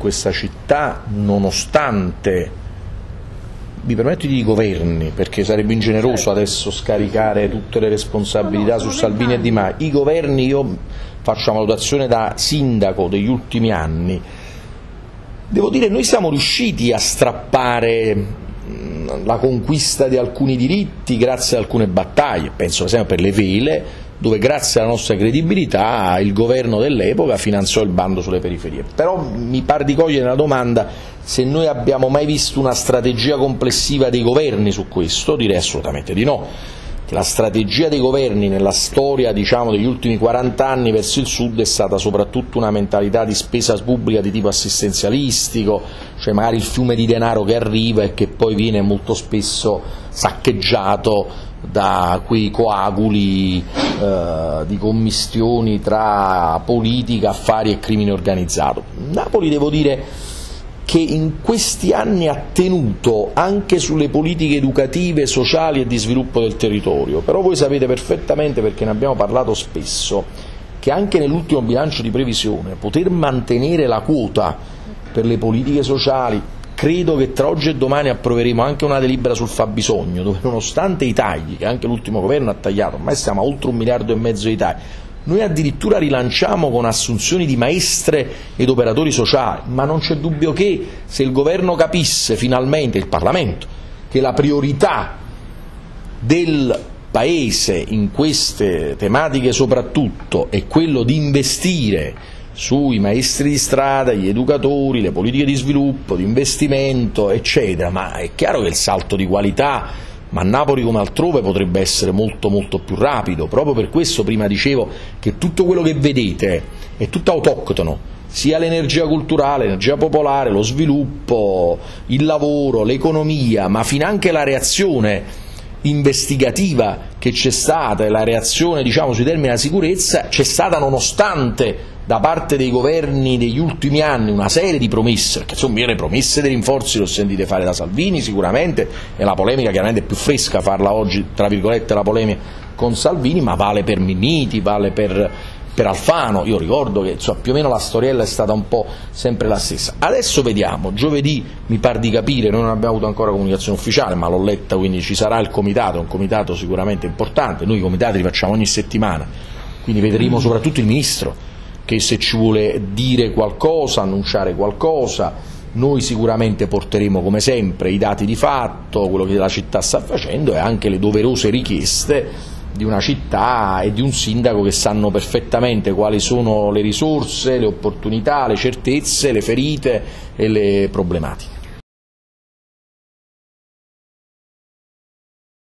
questa città, nonostante mi permetto di governi, perché sarebbe ingeneroso adesso scaricare tutte le responsabilità su Salvini e Di Maio, i governi, io faccio una valutazione da sindaco degli ultimi anni, devo dire noi siamo riusciti a strappare la conquista di alcuni diritti grazie ad alcune battaglie, penso per esempio per le vele, dove grazie alla nostra credibilità il governo dell'epoca finanziò il bando sulle periferie. Però mi pare di cogliere la domanda se noi abbiamo mai visto una strategia complessiva dei governi su questo, direi assolutamente di no la strategia dei governi nella storia diciamo, degli ultimi 40 anni verso il sud è stata soprattutto una mentalità di spesa pubblica di tipo assistenzialistico, cioè magari il fiume di denaro che arriva e che poi viene molto spesso saccheggiato da quei coaguli eh, di commistioni tra politica, affari e crimine organizzato. Napoli devo dire che in questi anni ha tenuto anche sulle politiche educative, sociali e di sviluppo del territorio, però voi sapete perfettamente, perché ne abbiamo parlato spesso, che anche nell'ultimo bilancio di previsione poter mantenere la quota per le politiche sociali, credo che tra oggi e domani approveremo anche una delibera sul fabbisogno, dove nonostante i tagli, che anche l'ultimo governo ha tagliato, ormai siamo a oltre un miliardo e mezzo di tagli, noi addirittura rilanciamo con assunzioni di maestre ed operatori sociali, ma non c'è dubbio che se il governo capisse finalmente, il Parlamento, che la priorità del Paese in queste tematiche soprattutto è quello di investire sui maestri di strada, gli educatori, le politiche di sviluppo, di investimento, eccetera, ma è chiaro che il salto di qualità ma a Napoli come altrove potrebbe essere molto molto più rapido, proprio per questo prima dicevo che tutto quello che vedete è tutto autoctono, sia l'energia culturale, l'energia popolare, lo sviluppo, il lavoro, l'economia, ma finanche la reazione investigativa che c'è stata e la reazione diciamo, sui termini della sicurezza c'è stata nonostante da parte dei governi degli ultimi anni una serie di promesse, perché sono le promesse dei rinforzi le ho sentite fare da Salvini sicuramente, e la polemica chiaramente è più fresca farla oggi, tra virgolette, la polemica con Salvini, ma vale per Minniti, vale per, per Alfano, io ricordo che insomma, più o meno la storiella è stata un po' sempre la stessa. Adesso vediamo, giovedì mi pare di capire, noi non abbiamo avuto ancora comunicazione ufficiale, ma l'ho letta, quindi ci sarà il comitato, un comitato sicuramente importante, noi i comitati li facciamo ogni settimana, quindi vedremo mm. soprattutto il Ministro che se ci vuole dire qualcosa, annunciare qualcosa, noi sicuramente porteremo come sempre i dati di fatto, quello che la città sta facendo e anche le doverose richieste di una città e di un sindaco che sanno perfettamente quali sono le risorse, le opportunità, le certezze, le ferite e le problematiche.